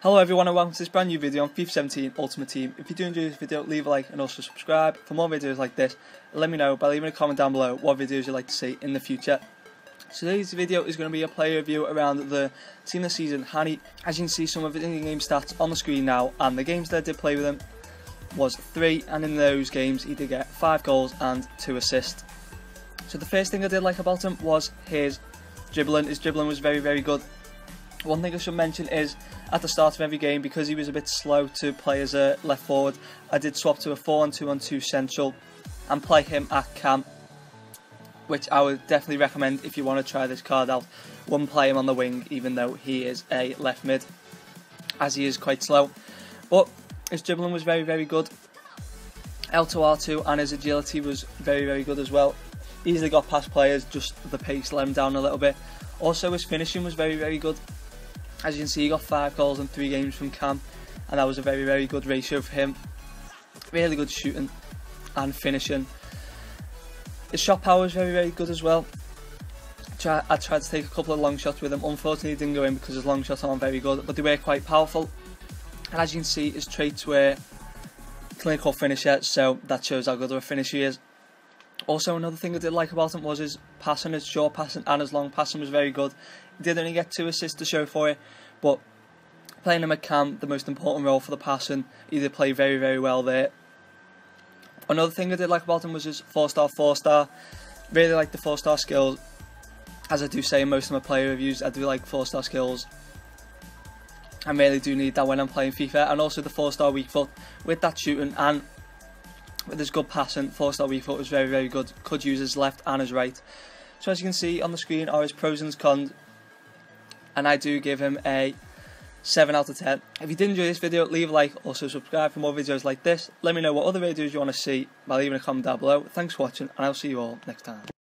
Hello everyone and welcome to this brand new video on FIFA 17 Ultimate Team. If you do enjoy this video, leave a like and also subscribe for more videos like this. Let me know by leaving a comment down below what videos you'd like to see in the future. Today's video is going to be a player review around the team this season, Hanni. As you can see some of his in-game stats on the screen now and the games that I did play with him was 3 and in those games he did get 5 goals and 2 assists. So the first thing I did like about him was his dribbling. His dribbling was very very good. One thing I should mention is at the start of every game, because he was a bit slow to play as a left forward, I did swap to a 4 on 2 on 2 central and play him at Cam, which I would definitely recommend if you want to try this card out. One play him on the wing, even though he is a left mid, as he is quite slow. But his dribbling was very, very good. L2R2 and his agility was very, very good as well. Easily got past players, just the pace let him down a little bit. Also, his finishing was very, very good. As you can see, he got five goals in three games from Cam, and that was a very, very good ratio for him. Really good shooting and finishing. His shot power was very, very good as well. I tried to take a couple of long shots with him. Unfortunately, he didn't go in because his long shots aren't very good, but they were quite powerful. And as you can see, his traits were clinical finisher, so that shows how good of a finisher he is. Also, another thing I did like about him was his passing, his short passing and his long passing was very good. He did only get two assists to show for it, but playing him at Cam, the most important role for the passing, he did play very, very well there. Another thing I did like about him was his four star, four star. Really like the four star skills. As I do say in most of my player reviews, I do like four star skills. I really do need that when I'm playing FIFA, and also the four star weak foot with that shooting and with his good passing, four star weak foot was very, very good. Could use his left and his right. So as you can see on the screen are his pros and cons. And I do give him a 7 out of 10. If you did enjoy this video, leave a like, also subscribe for more videos like this. Let me know what other videos you want to see by leaving a comment down below. Thanks for watching, and I'll see you all next time.